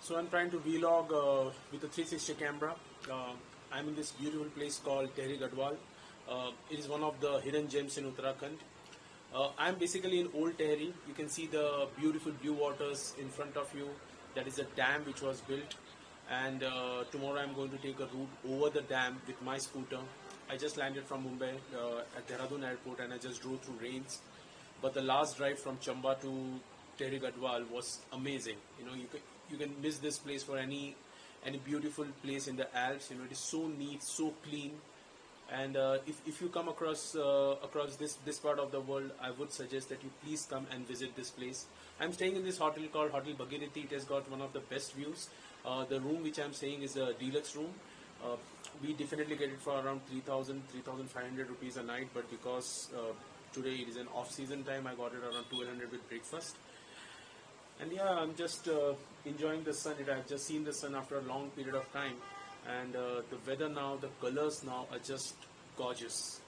So I'm trying to vlog uh, with a 360 camera. Uh, I'm in this beautiful place called Tehri Garhwal. Uh, it is one of the hidden gems in Uttarakhand. Uh, I'm basically in Old Tehri. You can see the beautiful blue waters in front of you. That is a dam which was built. And uh, tomorrow I'm going to take a route over the dam with my scooter. I just landed from Mumbai uh, at Dehradun airport and I just drove through rains. But the last drive from Chamba to Tehri Garhwal was amazing. You know, you can, you can miss this place for any any beautiful place in the Alps. You know, it is so neat, so clean. And uh, if, if you come across uh, across this this part of the world, I would suggest that you please come and visit this place. I'm staying in this hotel called Hotel Bhagirathi. It has got one of the best views. Uh, the room which I'm staying is a deluxe room. Uh, we definitely get it for around 3,000, 3,500 rupees a night. But because uh, today it is an off-season time, I got it around 200 with breakfast and yeah i'm just uh, enjoying the sun. I've just seen the sun after a long period of time. And uh, the weather now the colors now are just gorgeous